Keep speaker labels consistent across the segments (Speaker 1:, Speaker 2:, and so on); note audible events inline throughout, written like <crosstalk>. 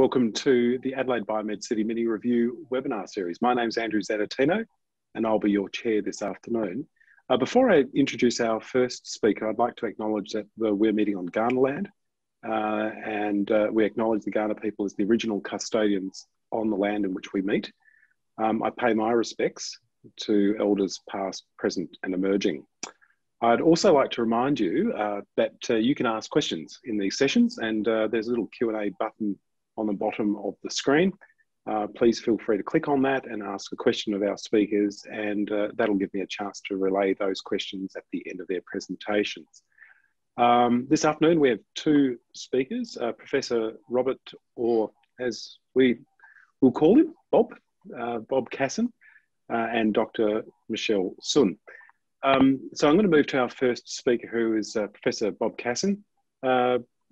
Speaker 1: welcome to the Adelaide Biomed City Mini Review webinar series. My name is Andrew Zannettino and I'll be your chair this afternoon. Uh, before I introduce our first speaker, I'd like to acknowledge that we're meeting on Kaurna land uh, and uh, we acknowledge the Kaurna people as the original custodians on the land in which we meet. Um, I pay my respects to elders past, present and emerging. I'd also like to remind you uh, that uh, you can ask questions in these sessions and uh, there's a little Q&A button on the bottom of the screen. Uh, please feel free to click on that and ask a question of our speakers and uh, that'll give me a chance to relay those questions at the end of their presentations. Um, this afternoon we have two speakers, uh, Professor Robert, or as we will call him, Bob, Bob Casson, and Dr. Michelle Sun. Um, so I'm going to move to our first speaker, who is uh, Professor Bob Casson.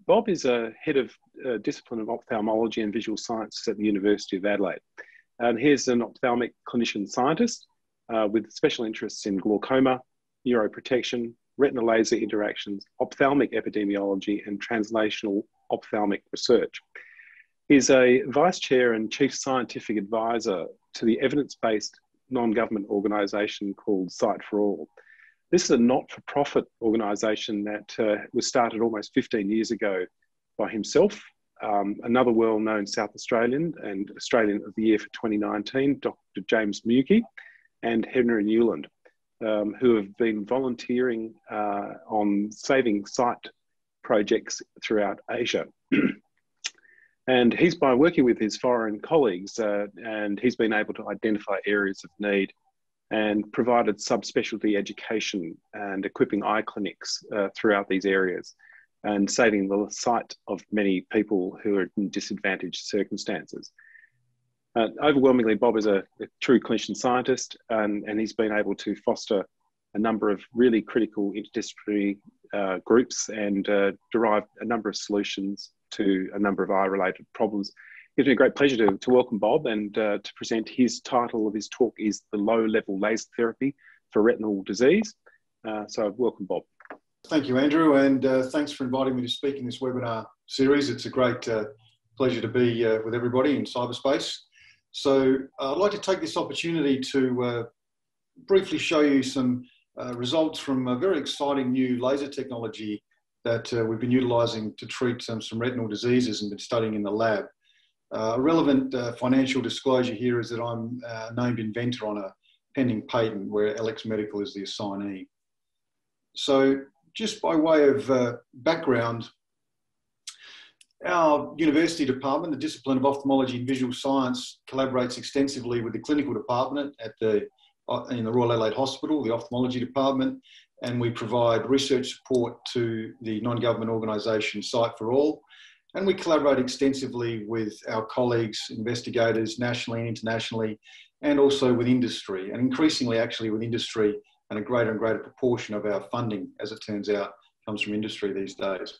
Speaker 1: Bob is a head of uh, discipline of ophthalmology and visual sciences at the University of Adelaide. And he's an ophthalmic clinician scientist uh, with special interests in glaucoma, neuroprotection, retinal laser interactions, ophthalmic epidemiology, and translational ophthalmic research. He's a vice chair and chief scientific advisor to the evidence based non government organisation called Sight for All. This is a not for profit organisation that uh, was started almost 15 years ago by himself, um, another well known South Australian and Australian of the Year for 2019, Dr. James Muecke, and Henry Newland, um, who have been volunteering uh, on saving sight projects throughout Asia. <clears throat> and he's by working with his foreign colleagues, uh, and he's been able to identify areas of need and provided subspecialty education and equipping eye clinics uh, throughout these areas and saving the sight of many people who are in disadvantaged circumstances. Uh, overwhelmingly, Bob is a, a, true clinician scientist and, and he's been able to foster a number of really critical interdisciplinary uh, groups and uh, derive a number of solutions to a number of eye related problems gives me a great pleasure to, to welcome Bob and uh, to present his title of his talk is The Low Level Laser Therapy for Retinal Disease. Uh, so welcome Bob.
Speaker 2: Thank you Andrew and uh, thanks for inviting me to speak in this webinar series. It's a great uh, pleasure to be uh, with everybody in cyberspace. So uh, I'd like to take this opportunity to briefly show you some results from a very exciting new laser technology that we've been utilising to treat um, some retinal diseases and been studying in the lab. Uh, a relevant uh, financial disclosure here is that I'm uh, named inventor on a pending patent where Ellex Medical is the assignee. So just by way of uh, background, our university department, the discipline of ophthalmology and visual science, collaborates extensively with the clinical department at the, uh, in the Royal Adelaide Hospital, the ophthalmology department, and we provide research support to the non-government organisation Sight for All, and we collaborate extensively with our colleagues, investigators, nationally and internationally, and also with industry, and increasingly actually with industry, and a greater and greater proportion of our funding, as it turns out, comes from industry these days.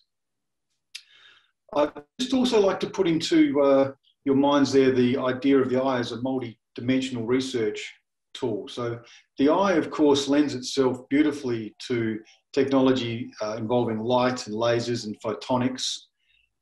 Speaker 2: I'd just also like to put into uh, your minds there the idea of the eye as a multi-dimensional research tool. So the eye, of course, lends itself beautifully to technology uh, involving light and lasers and photonics,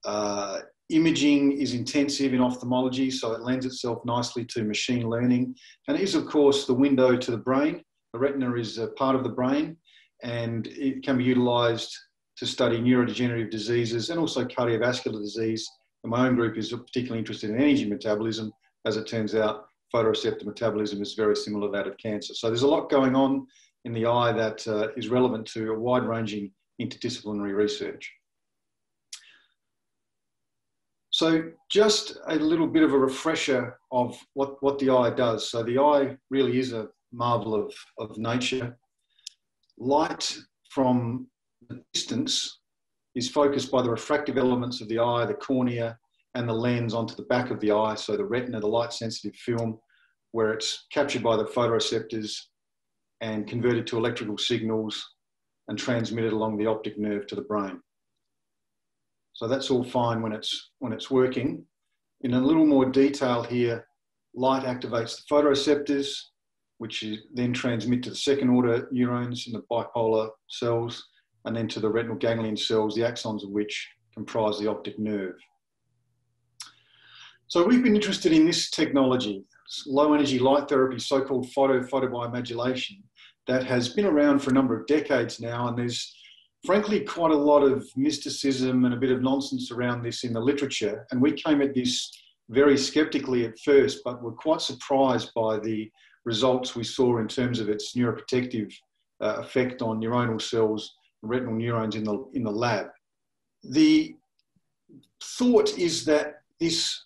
Speaker 2: uh, imaging is intensive in ophthalmology, so it lends itself nicely to machine learning. And it is, of course, the window to the brain. The retina is a part of the brain and it can be utilized to study neurodegenerative diseases and also cardiovascular disease. And my own group is particularly interested in energy metabolism. As it turns out, photoreceptor metabolism is very similar to that of cancer. So there's a lot going on in the eye that uh, is relevant to a wide ranging interdisciplinary research. So just a little bit of a refresher of what, what the eye does. So the eye really is a marvel of, of nature. Light from the distance is focused by the refractive elements of the eye, the cornea, and the lens onto the back of the eye. So the retina, the light sensitive film, where it's captured by the photoreceptors and converted to electrical signals and transmitted along the optic nerve to the brain. So that's all fine when it's, when it's working. In a little more detail here, light activates the photoreceptors, which then transmit to the second order neurons in the bipolar cells, and then to the retinal ganglion cells, the axons of which comprise the optic nerve. So we've been interested in this technology, low energy light therapy, so-called photo photobiomodulation, that has been around for a number of decades now, and there's frankly quite a lot of mysticism and a bit of nonsense around this in the literature. And we came at this very skeptically at first, but were quite surprised by the results we saw in terms of its neuroprotective uh, effect on neuronal cells, retinal neurons in the, in the lab. The thought is that this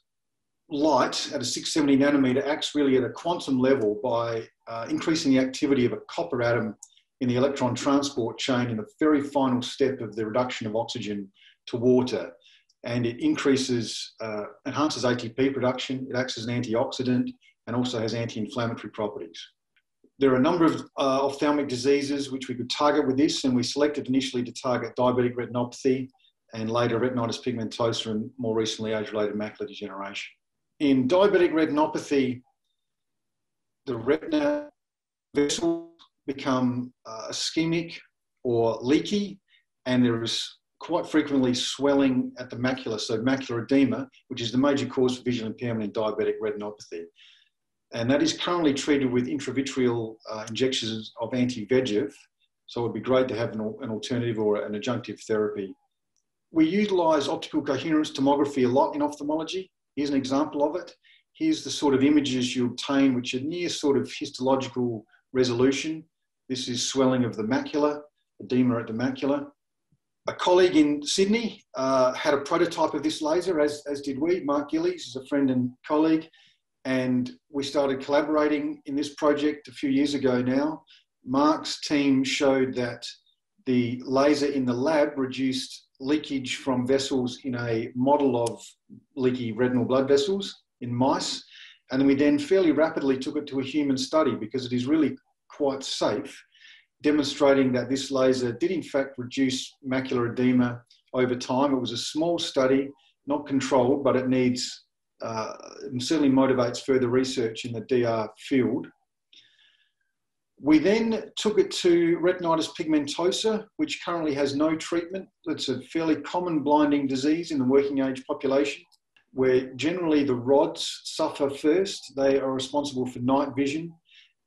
Speaker 2: light at a 670 nanometer acts really at a quantum level by uh, increasing the activity of a copper atom in the electron transport chain in the very final step of the reduction of oxygen to water. And it increases, uh, enhances ATP production, it acts as an antioxidant, and also has anti inflammatory properties. There are a number of uh, ophthalmic diseases which we could target with this, and we selected initially to target diabetic retinopathy and later retinitis pigmentosa and more recently age related macular degeneration. In diabetic retinopathy, the retina vessels become uh, ischemic or leaky, and there is quite frequently swelling at the macula, so macular edema, which is the major cause of visual impairment in diabetic retinopathy. And that is currently treated with intravitreal uh, injections of anti-VEGF. So it would be great to have an, an alternative or an adjunctive therapy. We utilize optical coherence tomography a lot in ophthalmology. Here's an example of it. Here's the sort of images you obtain, which are near sort of histological resolution. This is swelling of the macula, edema at the macula. A colleague in Sydney uh, had a prototype of this laser, as, as did we. Mark Gillies is a friend and colleague. And we started collaborating in this project a few years ago now. Mark's team showed that the laser in the lab reduced leakage from vessels in a model of leaky retinal blood vessels in mice. And we then fairly rapidly took it to a human study because it is really quite safe, demonstrating that this laser did in fact reduce macular edema over time. It was a small study, not controlled, but it needs uh, certainly motivates further research in the DR field. We then took it to retinitis pigmentosa, which currently has no treatment. It's a fairly common blinding disease in the working age population, where generally the rods suffer first. They are responsible for night vision,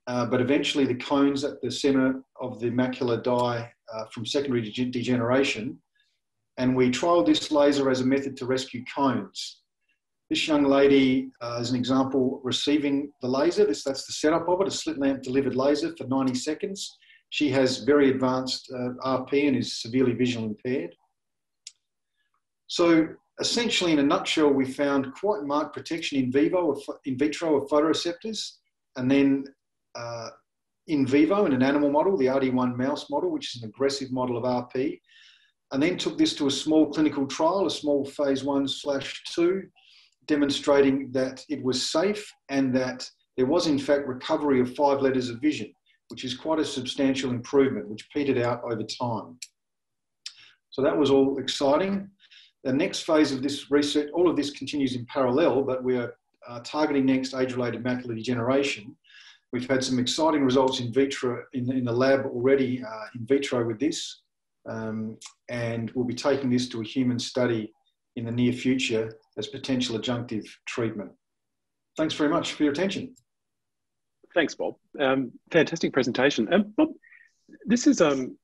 Speaker 2: uh, but eventually the cones at the center of the macula die uh, from secondary de degeneration. And we trialed this laser as a method to rescue cones. This young lady uh, is an example receiving the laser. This, that's the setup of it, a slit lamp delivered laser for 90 seconds. She has very advanced uh, RP and is severely visually impaired. So essentially, in a nutshell, we found quite marked protection in vivo, in vitro of photoreceptors, and then uh, in vivo in an animal model, the RD1 mouse model, which is an aggressive model of RP, and then took this to a small clinical trial, a small phase one slash two, demonstrating that it was safe and that there was in fact recovery of five letters of vision, which is quite a substantial improvement, which petered out over time. So that was all exciting. The next phase of this research, all of this continues in parallel, but we're uh, targeting next age-related macular degeneration. We've had some exciting results in vitro in, in the lab already uh, in vitro with this, um, and we'll be taking this to a human study in the near future as potential adjunctive treatment. Thanks very much for your attention.
Speaker 1: Thanks, Bob. Um, fantastic presentation. Um, Bob, this is um,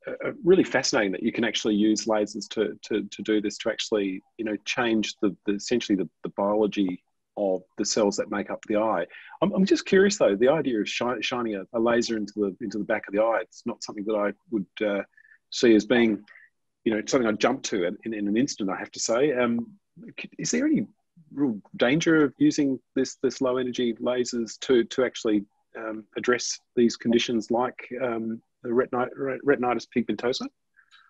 Speaker 1: really fascinating that you can actually use lasers to, to, to do this to actually you know change the, the essentially the, the biology of the cells that make up the eye. I'm, I'm just curious though, the idea of shi shining a, a, laser into the into the back of the eye, it's not something that I would uh, see as being, you know, something I'd jump to in, in an instant. I have to say, um, is there any real danger of using this this low energy lasers to to actually um, address these conditions like um, the retinitis pigmentosa?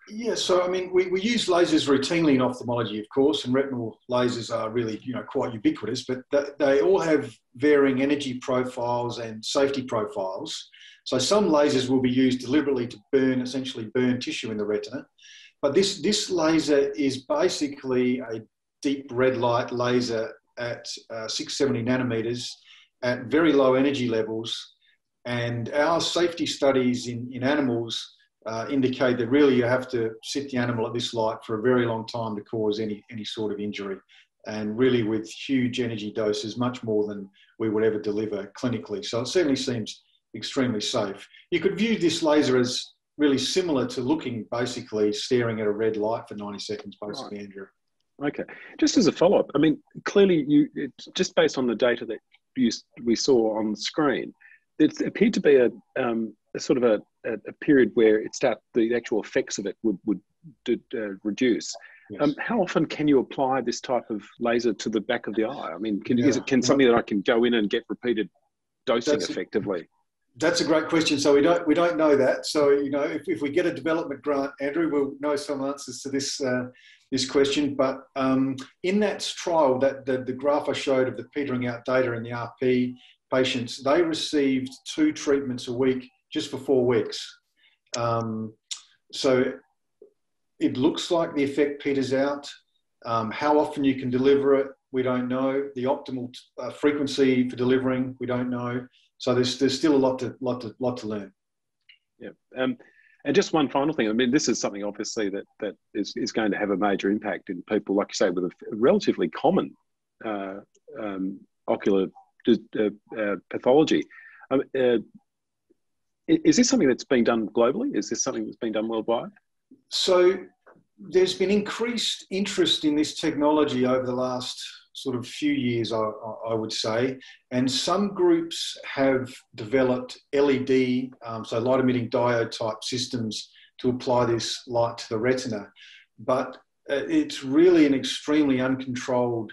Speaker 2: Yeah, so I mean, we, we use lasers routinely in ophthalmology, of course, and retinal lasers are really, you know, quite ubiquitous, but th- they all have varying energy profiles and safety profiles. So some lasers will be used deliberately to burn, essentially burn tissue in the retina. But this, this laser is basically a deep red light laser at uh, 670 nanometers at very low energy levels. And our safety studies in, in animals uh, indicate that really you have to sit the animal at this light for a very long time to cause any, any sort of injury. and really with huge energy doses, much more than we would ever deliver clinically. So it certainly seems extremely safe. You could view this laser as really similar to looking basically staring at a red light for 90 seconds, basically, right. Andrew.
Speaker 1: Okay. Just as a follow up, I mean, clearly, you just based on the data that you, we saw on the screen, it appeared to be a, um, a sort of a, a, period where it start the actual effects of it would would uh, reduce. Yes. Um, how often can you apply this type of laser to the back of the eye? I mean, can, yeah. is it can something that I can go in and get repeated dosing That's effectively?
Speaker 2: That's a great question. So we don't we don't know that. So you know, if, if we get a development grant, Andrew, we'll know some answers to this uh, this question. But um, in that trial, that the, the graph I showed of the petering out data in the RP patients, they received two treatments a week just for four weeks. Um, so it looks like the effect peters out. Um, how often you can deliver it, we don't know. The optimal uh, frequency for delivering, we don't know. So there's there's still a lot to lot to lot to learn.
Speaker 1: Yeah. Um, and just one final thing. I mean, this is something obviously that that is, is going to have a major impact in people, like you say, with a relatively common uh, um, ocular pathology. Um, uh, is this something that's being done globally? Is this something that's being done worldwide?
Speaker 2: So there's been increased interest in this technology over the last sort of few years, I, I would say. And some groups have developed LED, um, so light emitting diode type systems to apply this light to the retina. But uh, it's really an extremely uncontrolled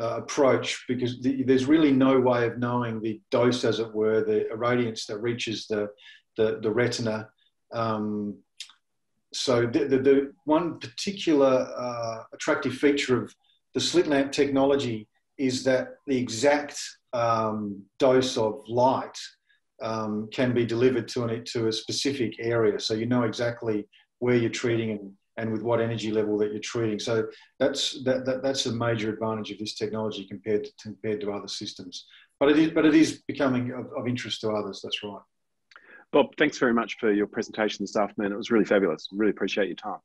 Speaker 2: uh, approach because the, there's really no way of knowing the dose, as it were, the irradiance that reaches the, the, the retina. Um, so the, the, the, one particular uh, attractive feature of the slit lamp technology is that the exact um, dose of light um, can be delivered to, an, to a specific area. So you know exactly where you're treating and, and with what energy level that you're treating. So that's, that, that, that's a major advantage of this technology compared to, compared to other systems. But it is, but it is becoming of, of interest to others, that's right.
Speaker 1: Bob, thanks very much for your presentation this afternoon. It was really fabulous. Really appreciate your time.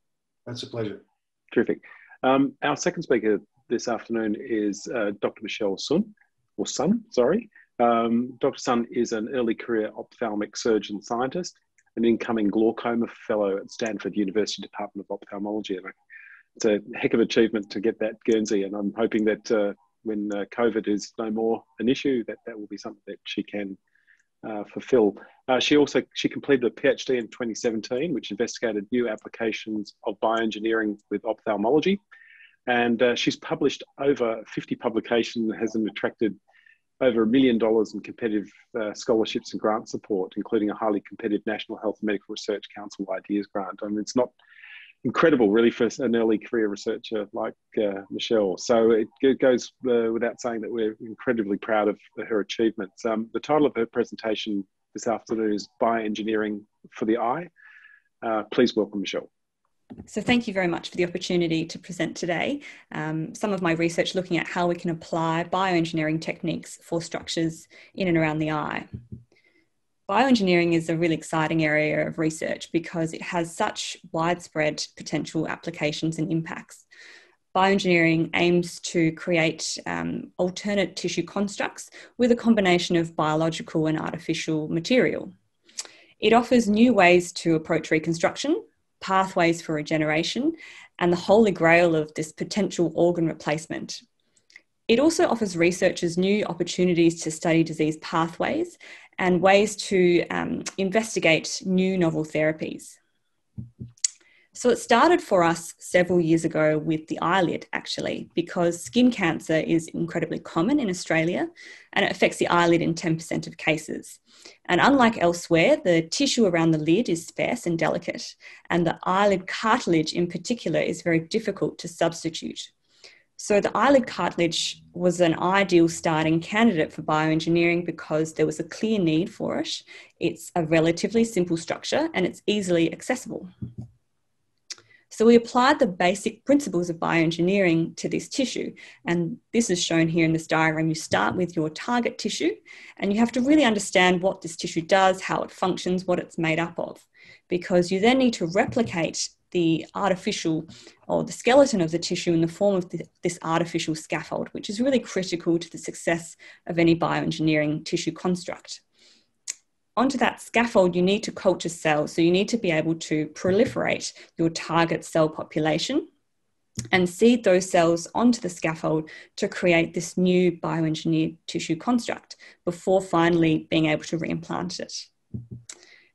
Speaker 2: That's a pleasure.
Speaker 1: Terrific. Um, our second speaker this afternoon is uh, Dr. Michelle Sun, or Sun, sorry. Um, Dr. Sun is an early career ophthalmic surgeon scientist, an incoming glaucoma fellow at Stanford University Department of Ophthalmology. And it's a heck of achievement to get that Guernsey, and I'm hoping that uh, when uh, COVID is no more an issue, that that will be something that she can uh, fulfill. Uh, she also she completed a PhD in 2017, which investigated new applications of bioengineering with ophthalmology and uh, she's published over 50 publications and has attracted over a million dollars in competitive uh, scholarships and grant support, including a highly competitive National Health and Medical Research Council Ideas grant. I mean, it's not incredible, really, for an early career researcher like uh, Michelle. So it, goes uh, without saying that we're incredibly proud of her achievements. Um, the title of her presentation this afternoon is Bioengineering for the Eye. Uh, please welcome Michelle.
Speaker 3: So thank you very much for the opportunity to present today um, some of my research looking at how we can apply bioengineering techniques for structures in and around the eye. Bioengineering is a really exciting area of research because it has such widespread potential applications and impacts. Bioengineering aims to create um, alternate tissue constructs with a combination of biological and artificial material. It offers new ways to approach reconstruction pathways for regeneration, and the holy grail of this potential organ replacement. It also offers researchers new opportunities to study disease pathways and ways to um, investigate new novel therapies. So it started for us several years ago with the eyelid, actually, because skin cancer is incredibly common in Australia and it affects the eyelid in 10% of cases. And unlike elsewhere, the tissue around the lid is sparse and delicate, and the eyelid cartilage in particular is very difficult to substitute. So the eyelid cartilage was an ideal starting candidate for bioengineering because there was a clear need for it. It's a relatively simple structure and it's easily accessible. So we applied the basic principles of bioengineering to this tissue. And this is shown here in this diagram. You start with your target tissue, and you have to really understand what this tissue does, how it functions, what it's made up of, because you then need to replicate the artificial or the skeleton of the tissue in the form of the, this artificial scaffold, which is really critical to the success of any bioengineering tissue construct. Onto that scaffold, you need to culture cells. So you need to be able to proliferate your target cell population and seed those cells onto the scaffold to create this new bioengineered tissue construct before finally being able to reimplant it.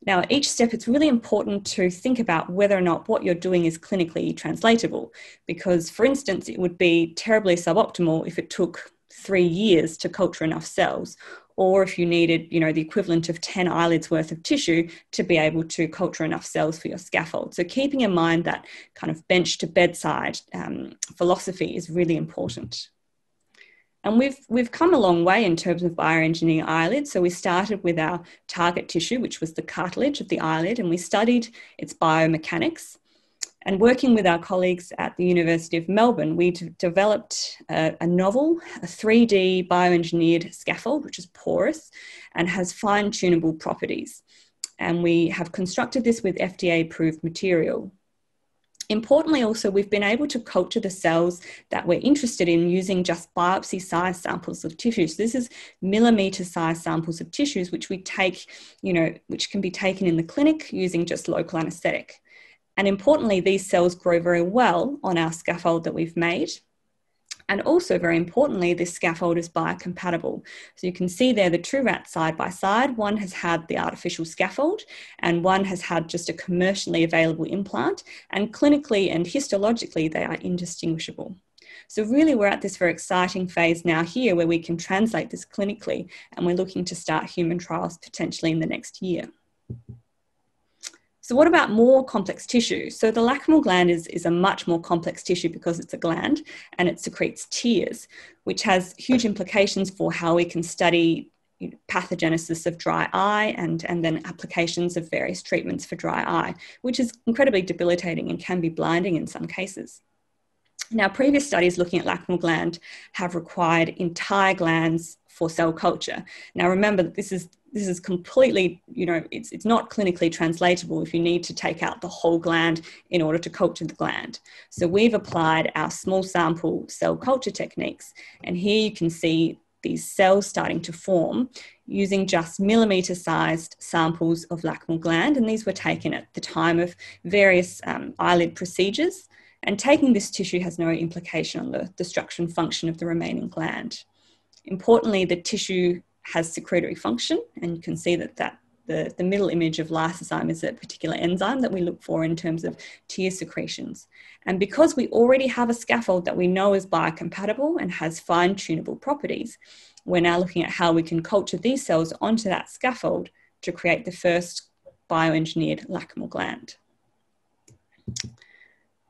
Speaker 3: Now, at each step, it's really important to think about whether or not what you're doing is clinically translatable. Because, for instance, it would be terribly suboptimal if it took three years to culture enough cells, or if you needed, you know, the equivalent of 10 eyelids worth of tissue to be able to culture enough cells for your scaffold. So keeping in mind that kind of bench to bedside um, philosophy is really important. And we've, we've come a long way in terms of bioengineering eyelids. So we started with our target tissue, which was the cartilage of the eyelid, and we studied its biomechanics. And working with our colleagues at the University of Melbourne, we developed a, a, novel, a 3D bioengineered scaffold, which is porous and has fine tunable properties. And we have constructed this with FDA approved material. Importantly, also, we've been able to culture the cells that we're interested in using just biopsy size samples of tissues. This is millimeter size samples of tissues, which we take, you know, which can be taken in the clinic using just local anesthetic. And importantly, these cells grow very well on our scaffold that we've made. And also, very importantly, this scaffold is biocompatible. So you can see there the true rats side by side. One has had the artificial scaffold, and one has had just a commercially available implant. And clinically and histologically, they are indistinguishable. So, really, we're at this very exciting phase now here where we can translate this clinically, and we're looking to start human trials potentially in the next year. So what about more complex tissue? So the lacrimal gland is, is a much more complex tissue because it's a gland and it secretes tears, which has huge implications for how we can study pathogenesis of dry eye and, and then applications of various treatments for dry eye, which is incredibly debilitating and can be blinding in some cases. Now, previous studies looking at lacrimal gland have required entire glands for cell culture. Now, remember that this is this is completely, you know, it's, it's not clinically translatable if you need to take out the whole gland in order to culture the gland. So we've applied our small sample cell culture techniques. And here you can see these cells starting to form using just millimeter sized samples of lacrimal gland. And these were taken at the time of various um, eyelid procedures. And taking this tissue has no implication on the, the structure and function of the remaining gland. Importantly, the tissue has secretory function, and you can see that, that the, the middle image of lysozyme is a particular enzyme that we look for in terms of tear secretions. And because we already have a scaffold that we know is biocompatible and has fine tunable properties, we're now looking at how we can culture these cells onto that scaffold to create the first bioengineered lacrimal gland.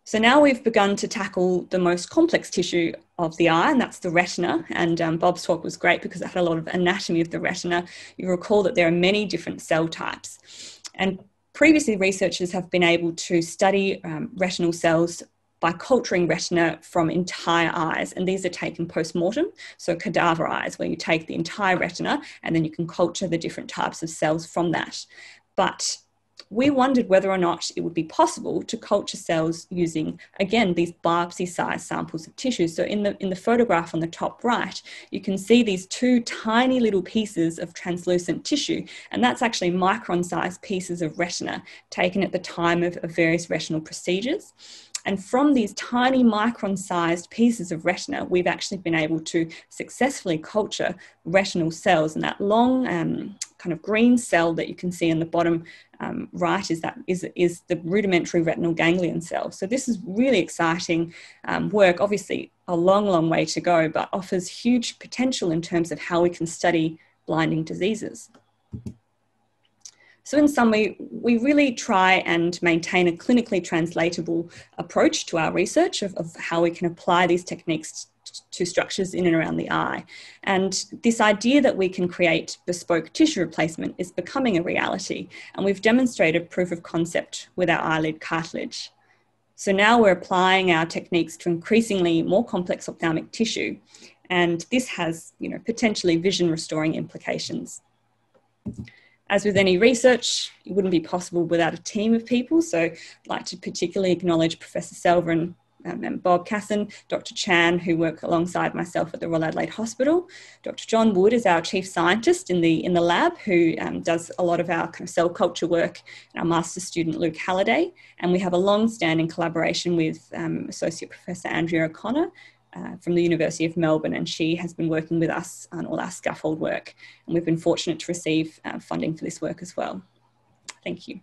Speaker 3: So now we've begun to tackle the most complex tissue of the eye, and that's the retina. And um, Bob's talk was great because it had a lot of anatomy of the retina. You recall that there are many different cell types. And previously, researchers have been able to study um, retinal cells by culturing retina from entire eyes. And these are taken post mortem, so cadaver eyes, where you take the entire retina and then you can culture the different types of cells from that. But we wondered whether or not it would be possible to culture cells using, again, these biopsy sized samples of tissue. So in the, in the photograph on the top right, you can see these two tiny little pieces of translucent tissue, and that's actually micron sized pieces of retina taken at the time of, of various retinal procedures. And from these tiny micron sized pieces of retina, we've actually been able to successfully culture retinal cells. And that long um, kind of green cell that you can see in the bottom um, right is that is, is the rudimentary retinal ganglion cell. So this is really exciting um, work. Obviously, a long, long way to go, but offers huge potential in terms of how we can study blinding diseases. So, in summary, we really try and maintain a clinically translatable approach to our research of, of, how we can apply these techniques to structures in and around the eye. And this idea that we can create bespoke tissue replacement is becoming a reality. And we've demonstrated proof of concept with our eyelid cartilage. So now we're applying our techniques to increasingly more complex ophthalmic tissue. And this has, you know, potentially vision restoring implications. As with any research, it wouldn't be possible without a team of people. So I'd like to particularly acknowledge Professor Selva um, and Bob Casson, Dr. Chan, who work alongside myself at the Royal Adelaide Hospital. Dr. John Wood is our chief scientist in the in the lab, who um, does a lot of our kind of cell culture work. And our master's student Luke Halliday, and we have a long-standing collaboration with um, Associate Professor Andrea O'Connor. Uh, from the University of Melbourne, and she has been working with us on all our scaffold work. And we've been fortunate to receive uh, funding for this work as well. Thank you.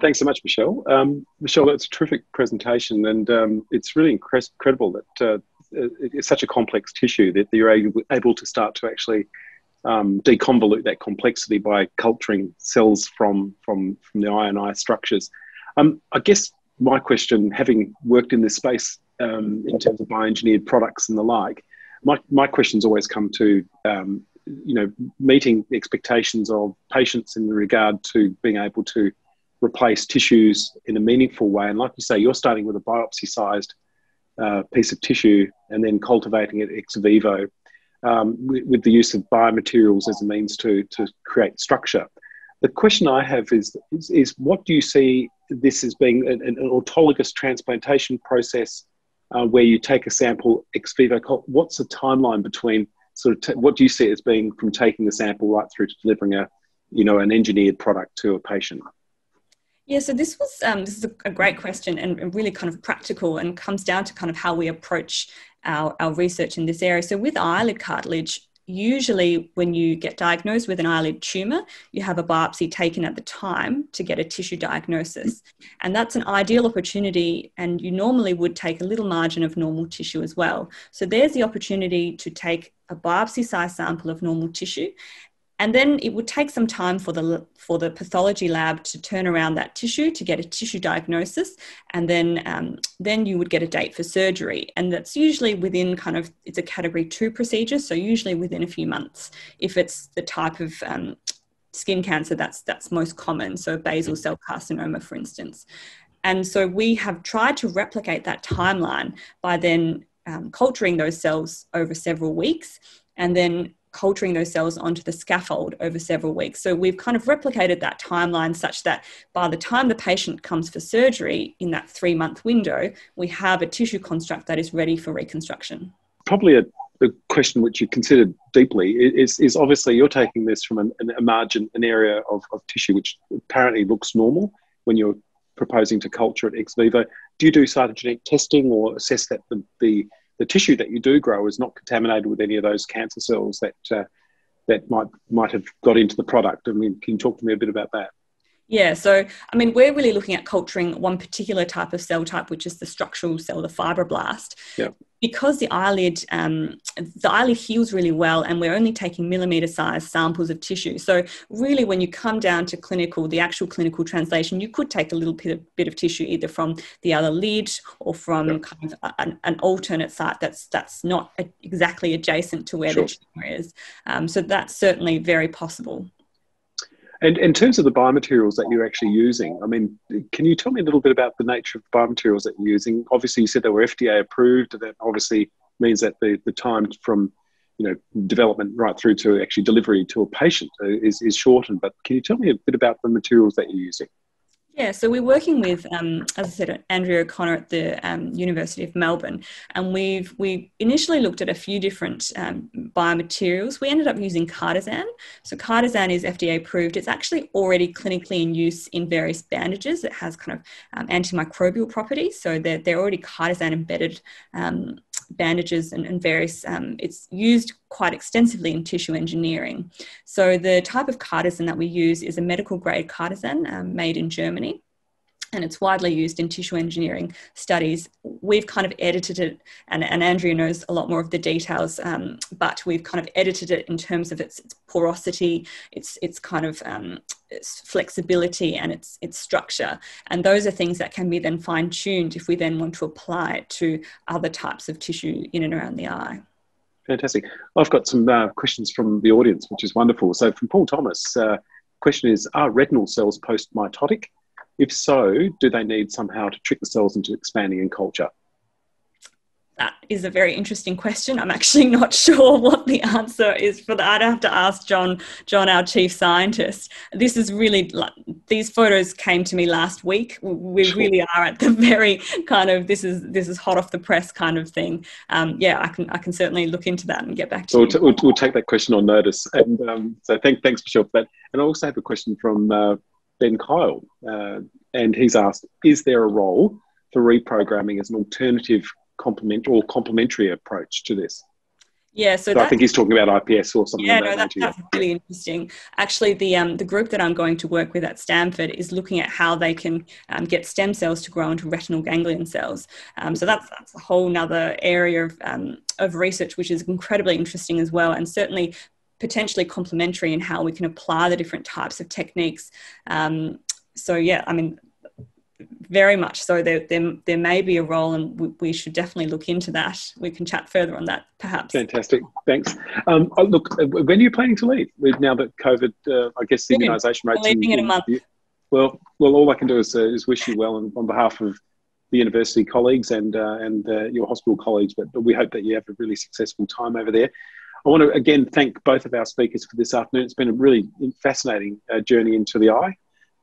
Speaker 1: Thanks so much, Michelle. Um, Michelle, that's a terrific presentation, and um, it's really incredible that uh, it's such a complex tissue that you're able, able to start to actually um, deconvolute that complexity by culturing cells from from from the eye and eye structures. Um, I guess my question, having worked in this space um, in terms of bioengineered products and the like, my my questions always come to um, you know meeting the expectations of patients in regard to being able to replace tissues in a meaningful way. And like you say, you're starting with a biopsy sized uh, piece of tissue and then cultivating it ex vivo um, with, with, the use of biomaterials as a means to, to create structure. The question I have is, is, is what do you see this as being an, an autologous transplantation process uh, where you take a sample ex vivo? What's the timeline between sort of t- what do you see as being from taking the sample right through to delivering a you know an engineered product to a patient?
Speaker 3: Yeah, so this was um, this is a, great question and really kind of practical and comes down to kind of how we approach our, our research in this area. So with eyelid cartilage, usually when you get diagnosed with an eyelid tumor, you have a biopsy taken at the time to get a tissue diagnosis. And that's an ideal opportunity, and you normally would take a little margin of normal tissue as well. So there's the opportunity to take a biopsy size sample of normal tissue and then it would take some time for the for the pathology lab to turn around that tissue to get a tissue diagnosis. And then um, then you would get a date for surgery. And that's usually within kind of it's a category two procedure. So usually within a few months if it's the type of um, skin cancer that's that's most common. So basal cell carcinoma for instance. And so we have tried to replicate that timeline by then um, culturing those cells over several weeks. And then culturing those cells onto the scaffold over several weeks. So we've kind of replicated that timeline such that by the time the patient comes for surgery in that three month window, we have a tissue construct that is ready for reconstruction.
Speaker 1: Probably a, a question which you considered deeply is, is obviously you're taking this from an, a margin, an area of, of tissue which apparently looks normal when you're proposing to culture it ex vivo. Do you do cytogenetic testing or assess that the, the the tissue that you do grow is not contaminated with any of those cancer cells that uh, that might might have got into the product. I mean, can you talk to me a bit about that?
Speaker 3: Yeah, so I mean, we're really looking at culturing one particular type of cell type, which is the structural cell, the fibroblast.
Speaker 1: Yeah.
Speaker 3: Because the eyelid, um, the eyelid heals really well, and we're only taking millimeter sized samples of tissue. So really, when you come down to clinical, the actual clinical translation, you could take a little bit of, bit of tissue either from the other lid or from yeah. kind of an, an, alternate site that's that's not exactly adjacent to where sure. the tumor is. Um, so that's certainly very possible.
Speaker 1: And in terms of the biomaterials that you're actually using, I mean, can you tell me a little bit about the nature of the biomaterials that you're using? Obviously, you said they were FDA approved. And that obviously means that the, the time from you know development right through to actually delivery to a patient is, is shortened. But can you tell me a bit about the materials that you're using?
Speaker 3: Yeah, so we're working with, um, as I said, Andrea O'Connor at the um, University of Melbourne, and we've we initially looked at a few different um, biomaterials. We ended up using chitosan. So chitosan is FDA approved. It's actually already clinically in use in various bandages. It has kind of um, antimicrobial properties, so they're, they're already chitosan embedded um, bandages and, and various, um, it's used quite extensively in tissue engineering. So the type of chitosan that we use is a medical grade chitosan um, made in Germany and it's widely used in tissue engineering studies. We've kind of edited it, and, and Andrea knows a lot more of the details, um, but we've kind of edited it in terms of its, its porosity, its, its kind of um, its flexibility, and its, its structure. And those are things that can be then fine tuned if we then want to apply it to other types of tissue in and around the eye.
Speaker 1: Fantastic. I've got some uh, questions from the audience, which is wonderful. So, from Paul Thomas, uh, question is Are retinal cells post mitotic? If so, do they need somehow to trick the cells into expanding in culture?
Speaker 3: That is a very interesting question. I'm actually not <laughs> sure what the answer is for that. I'd have to ask John, John, our chief scientist. This is really these photos came to me last week. We really are at the <laughs> very kind of this is this is hot off the press kind of thing. Um, yeah, I can I can certainly look into that and get back to
Speaker 1: we'll
Speaker 3: you.
Speaker 1: We'll, we'll, take that question on notice. And um, so thank, thanks Michelle for that. And I also have a question from uh, Ben Kyle, uh, and he's asked: Is there a role for reprogramming as an alternative complement or complementary approach to this?
Speaker 3: Yeah, so,
Speaker 1: so I think he's talking about IPS or something.
Speaker 3: Yeah, no, that, that's really interesting. Actually, the um, the group that I'm going to work with at Stanford is looking at how they can um, get stem cells to grow into retinal ganglion cells. Um, so that's that's a whole other area of um, of research which is incredibly interesting as well, and certainly potentially complementary in how we can apply the different types of techniques. Um, so yeah, I mean, very much so. There, there, there may be a role, and we, we, should definitely look into that. We can chat further on that, perhaps.
Speaker 1: Fantastic, thanks. Um, oh, look, uh, when are you planning to leave? Now that COVID, uh, I guess the immunisation rates.
Speaker 3: Leaving in, in a month.
Speaker 1: Well, well, all I can do is, uh, is wish you well on, on, behalf of the university colleagues and uh, and uh, your hospital colleagues. But, but we hope that you have a really successful time over there. I want to again thank both of our speakers for this afternoon. It's been a really fascinating uh, journey into the eye.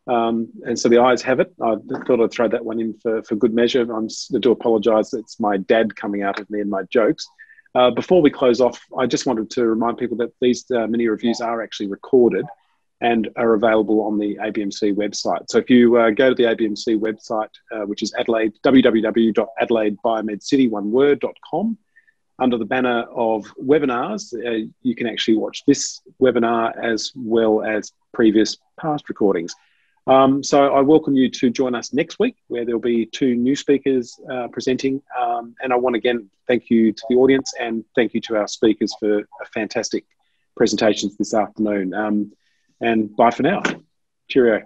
Speaker 1: Um, and so the eyes have it. I thought I'd throw that one in for, for good measure. I'm, I do apologise. It's my dad coming out of me and my jokes. Uh, before we close off, I just wanted to remind people that these uh, mini reviews are actually recorded and are available on the ABMC website. So if you uh, go to the ABMC website, uh, which is Adelaide, www.adelaidebiomed.city1word.com, under the banner of webinars, uh, you can actually watch this webinar as well as previous past recordings. Um, so I welcome you to join us next week, where there'll be two new speakers uh, presenting. Um, and I want again thank you to the audience and thank you to our speakers for a fantastic presentations this afternoon. Um, and bye for now. Cheerio.